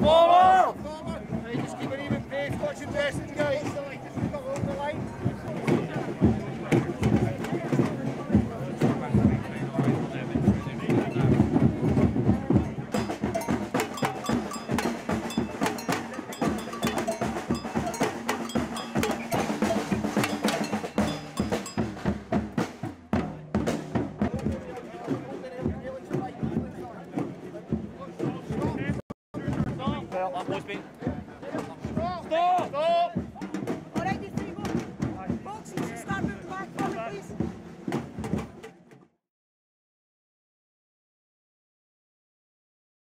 Forward! Forward! Watch your dressing, guys. Help, boys,